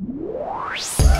you